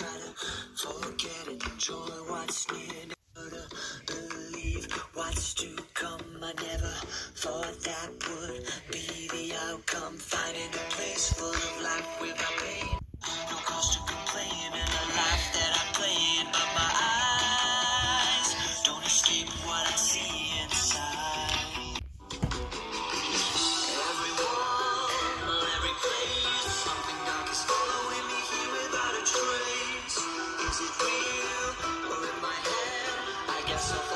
try to forget it, enjoy what's near, never to believe what's to come. I never thought that would be the outcome. Finding a place for myself.